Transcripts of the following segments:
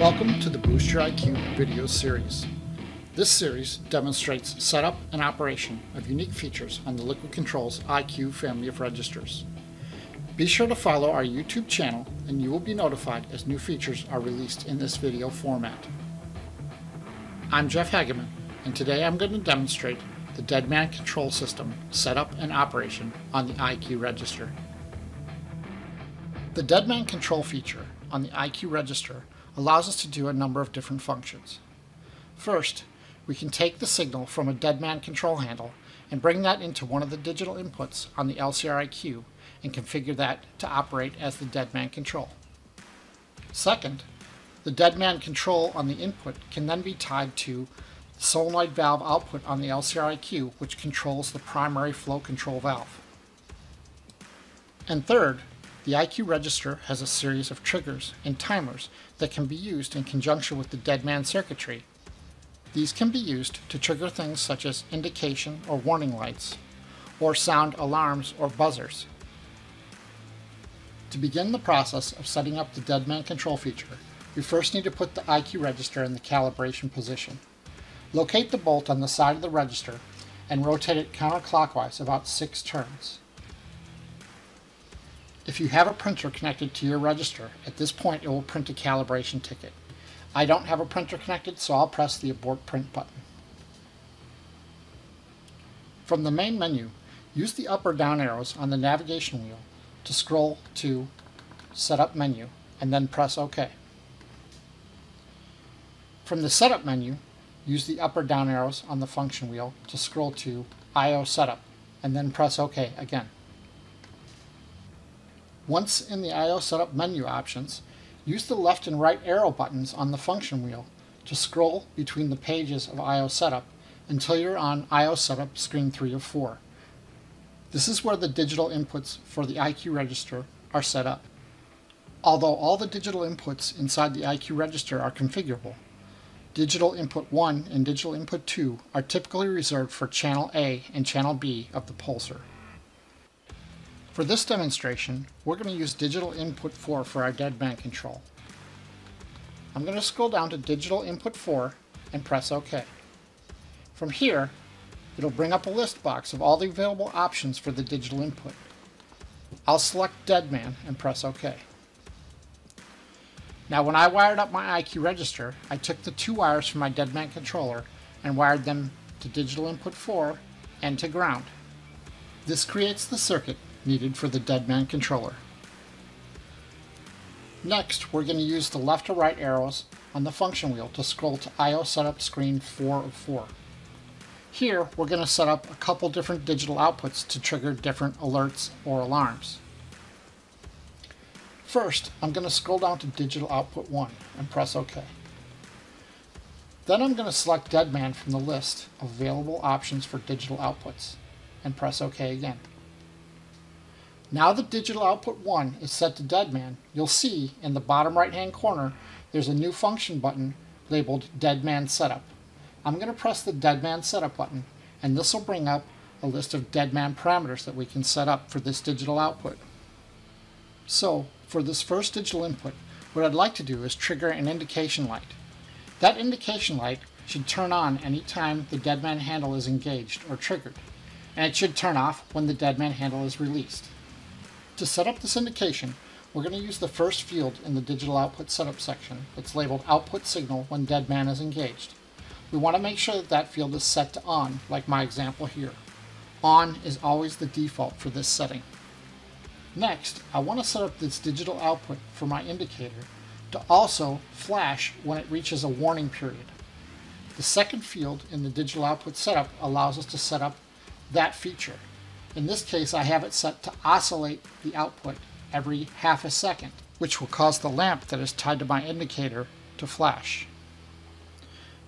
Welcome to the Boost Your IQ video series. This series demonstrates setup and operation of unique features on the Liquid Controls IQ family of registers. Be sure to follow our YouTube channel and you will be notified as new features are released in this video format. I'm Jeff Hageman and today I'm going to demonstrate the Deadman control system setup and operation on the IQ register. The Deadman control feature on the IQ register allows us to do a number of different functions. First, we can take the signal from a Deadman control handle and bring that into one of the digital inputs on the LCR IQ and configure that to operate as the Deadman control. Second, the Deadman control on the input can then be tied to the solenoid valve output on the LCR IQ, which controls the primary flow control valve. And third, the IQ register has a series of triggers and timers that can be used in conjunction with the Deadman circuitry. These can be used to trigger things such as indication or warning lights, or sound alarms or buzzers. To begin the process of setting up the Deadman control feature, we first need to put the IQ register in the calibration position. Locate the bolt on the side of the register and rotate it counterclockwise about six turns. If you have a printer connected to your register, at this point it will print a calibration ticket. I don't have a printer connected, so I'll press the Abort Print button. From the main menu, use the up or down arrows on the navigation wheel to scroll to Setup menu, and then press OK. From the Setup menu, use the up or down arrows on the function wheel to scroll to I.O. Setup, and then press OK again. Once in the I.O. Setup menu options, use the left and right arrow buttons on the function wheel to scroll between the pages of I.O. Setup until you're on I.O. Setup screen 3 of 4. This is where the digital inputs for the IQ register are set up. Although all the digital inputs inside the IQ register are configurable, digital input 1 and digital input 2 are typically reserved for channel A and channel B of the pulser. For this demonstration, we're going to use digital input 4 for our deadman control. I'm going to scroll down to digital input 4 and press OK. From here, it'll bring up a list box of all the available options for the digital input. I'll select Deadman and press OK. Now when I wired up my IQ register, I took the two wires from my Deadman controller and wired them to digital input 4 and to ground. This creates the circuit needed for the Deadman controller. Next, we're going to use the left or right arrows on the function wheel to scroll to I.O. Setup Screen 4 of 4. Here, we're going to set up a couple different digital outputs to trigger different alerts or alarms. First, I'm going to scroll down to Digital Output 1 and press OK. Then I'm going to select Deadman from the list of available options for digital outputs and press OK again. Now that digital output 1 is set to Deadman, you'll see in the bottom right hand corner there's a new function button labeled Deadman Setup. I'm going to press the Deadman Setup button and this will bring up a list of Deadman parameters that we can set up for this digital output. So for this first digital input, what I'd like to do is trigger an indication light. That indication light should turn on anytime the Deadman handle is engaged or triggered, and it should turn off when the Deadman handle is released. To set up this indication, we're going to use the first field in the digital output setup section. It's labeled output signal when dead man is engaged. We want to make sure that that field is set to on, like my example here. On is always the default for this setting. Next, I want to set up this digital output for my indicator to also flash when it reaches a warning period. The second field in the digital output setup allows us to set up that feature. In this case, I have it set to oscillate the output every half a second, which will cause the lamp that is tied to my indicator to flash.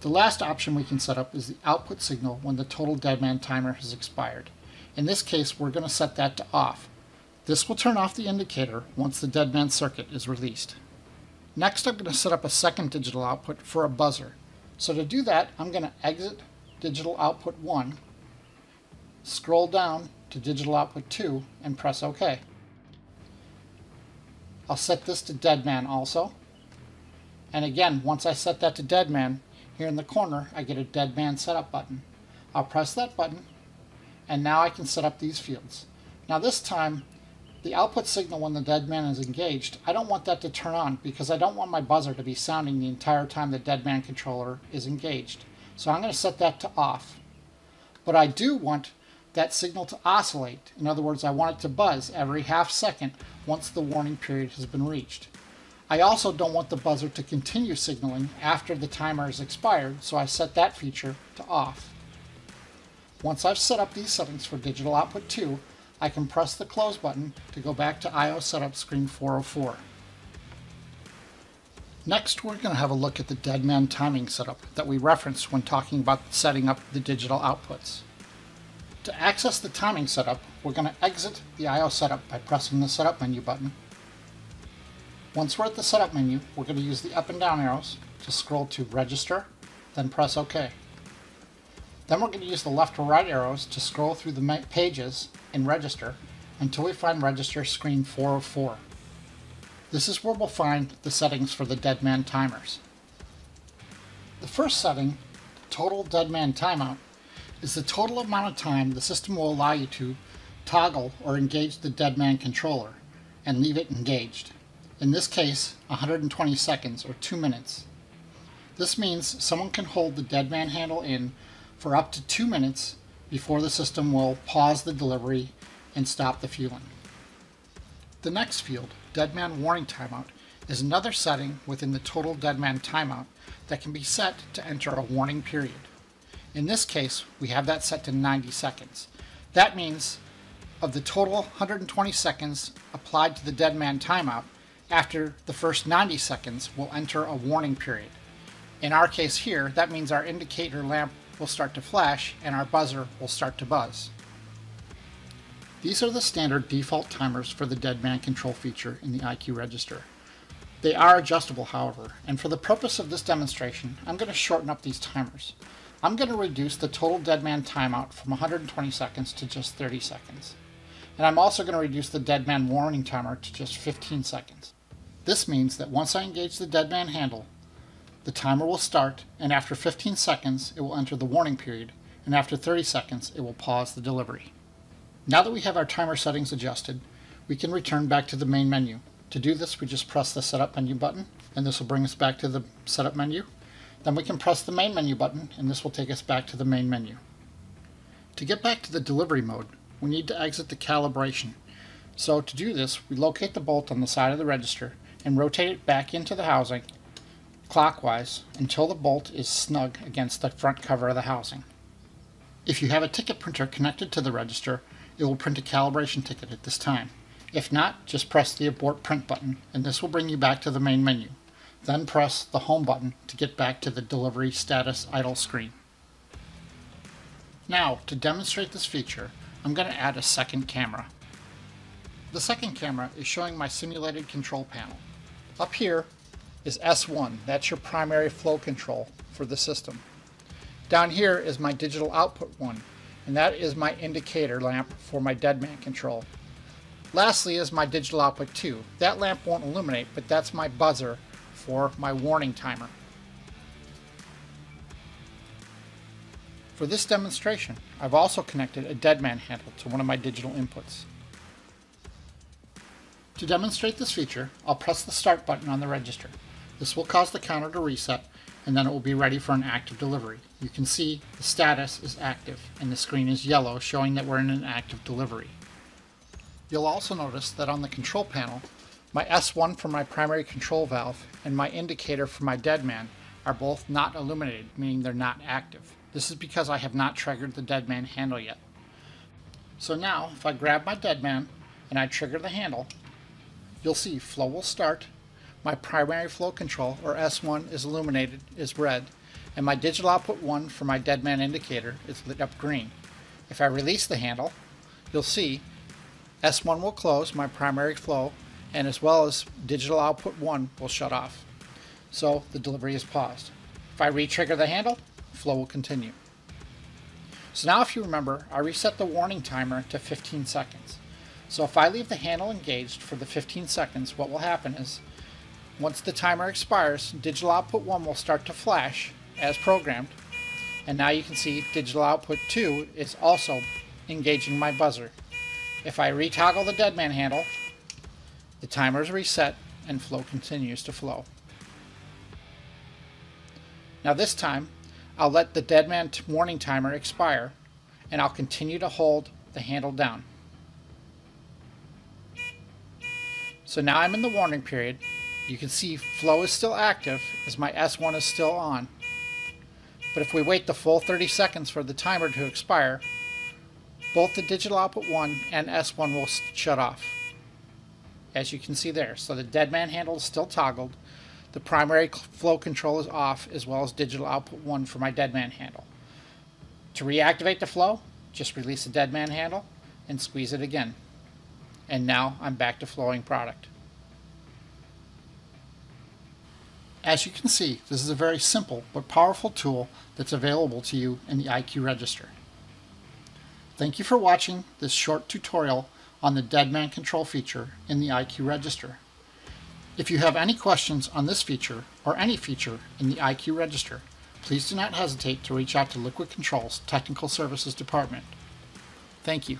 The last option we can set up is the output signal when the total deadman timer has expired. In this case, we're going to set that to off. This will turn off the indicator once the deadman circuit is released. Next, I'm going to set up a second digital output for a buzzer. So to do that, I'm going to exit digital output 1, scroll down to digital output 2 and press OK. I'll set this to Deadman also. And again, once I set that to dead man, here in the corner, I get a dead man setup button. I'll press that button, and now I can set up these fields. Now this time, the output signal when the dead man is engaged, I don't want that to turn on because I don't want my buzzer to be sounding the entire time the dead man controller is engaged. So I'm going to set that to off. But I do want that signal to oscillate. In other words, I want it to buzz every half second once the warning period has been reached. I also don't want the buzzer to continue signaling after the timer has expired, so I set that feature to off. Once I've set up these settings for digital output 2, I can press the close button to go back to I.O. setup screen 404. Next, we're going to have a look at the deadman timing setup that we referenced when talking about setting up the digital outputs. To access the timing setup, we're going to exit the I.O. setup by pressing the setup menu button. Once we're at the setup menu, we're going to use the up and down arrows to scroll to register, then press OK. Then we're going to use the left or right arrows to scroll through the pages in register until we find register screen 404. This is where we'll find the settings for the deadman timers. The first setting, total deadman timeout, is the total amount of time the system will allow you to toggle or engage the deadman controller and leave it engaged. In this case, 120 seconds or 2 minutes. This means someone can hold the deadman handle in for up to 2 minutes before the system will pause the delivery and stop the fueling. The next field, Deadman Warning Timeout, is another setting within the total Deadman timeout that can be set to enter a warning period. In this case, we have that set to 90 seconds. That means of the total 120 seconds applied to the Deadman timeout, after the first 90 seconds, we'll enter a warning period. In our case here, that means our indicator lamp will start to flash and our buzzer will start to buzz. These are the standard default timers for the deadman control feature in the IQ register. They are adjustable, however, and for the purpose of this demonstration, I'm going to shorten up these timers. I'm going to reduce the total deadman timeout from 120 seconds to just 30 seconds. And I'm also going to reduce the deadman warning timer to just 15 seconds. This means that once I engage the deadman handle, the timer will start, and after 15 seconds, it will enter the warning period, and after 30 seconds, it will pause the delivery. Now that we have our timer settings adjusted, we can return back to the main menu. To do this, we just press the Setup Menu button, and this will bring us back to the Setup menu. Then we can press the Main Menu button, and this will take us back to the main menu. To get back to the delivery mode, we need to exit the calibration. So to do this, we locate the bolt on the side of the register and rotate it back into the housing clockwise until the bolt is snug against the front cover of the housing. If you have a ticket printer connected to the register, it will print a calibration ticket at this time. If not, just press the Abort Print button, and this will bring you back to the main menu. Then press the Home button to get back to the Delivery Status Idle screen. Now, to demonstrate this feature, I'm going to add a second camera. The second camera is showing my simulated control panel. Up here is S1, that's your primary flow control for the system. Down here is my digital output one, and that is my indicator lamp for my deadman control. Lastly is my digital output 2. That lamp won't illuminate, but that's my buzzer for my warning timer. For this demonstration, I've also connected a deadman handle to one of my digital inputs. To demonstrate this feature, I'll press the start button on the register. This will cause the counter to reset and then it will be ready for an active delivery. You can see the status is active and the screen is yellow showing that we're in an active delivery. You'll also notice that on the control panel, my S1 for my primary control valve and my indicator for my deadman are both not illuminated, meaning they're not active. This is because I have not triggered the deadman handle yet. So now, if I grab my deadman and I trigger the handle, you'll see flow will start my primary flow control, or S1, is illuminated, is red, and my digital output 1 for my deadman indicator is lit up green. If I release the handle, you'll see S1 will close, my primary flow, and as well as digital output 1 will shut off. So the delivery is paused. If I re-trigger the handle, flow will continue. So now if you remember, I reset the warning timer to 15 seconds. So if I leave the handle engaged for the 15 seconds, what will happen is Once the timer expires, digital output 1 will start to flash as programmed. And now you can see digital output 2 is also engaging my buzzer. If I retoggle the deadman handle, the timer is reset and flow continues to flow. Now this time, I'll let the deadman warning timer expire and I'll continue to hold the handle down. So now I'm in the warning period. You can see flow is still active as my S1 is still on. But if we wait the full 30 seconds for the timer to expire, both the digital output 1 and S1 will shut off. As you can see there. So the deadman handle is still toggled. The primary flow control is off as well as digital output 1 for my deadman handle. To reactivate the flow, just release the deadman handle and squeeze it again. And now I'm back to flowing product. As you can see, this is a very simple but powerful tool that's available to you in the IQ Register. Thank you for watching this short tutorial on the Deadman control feature in the IQ Register. If you have any questions on this feature or any feature in the IQ Register, please do not hesitate to reach out to Liquid Control's Technical Services Department. Thank you.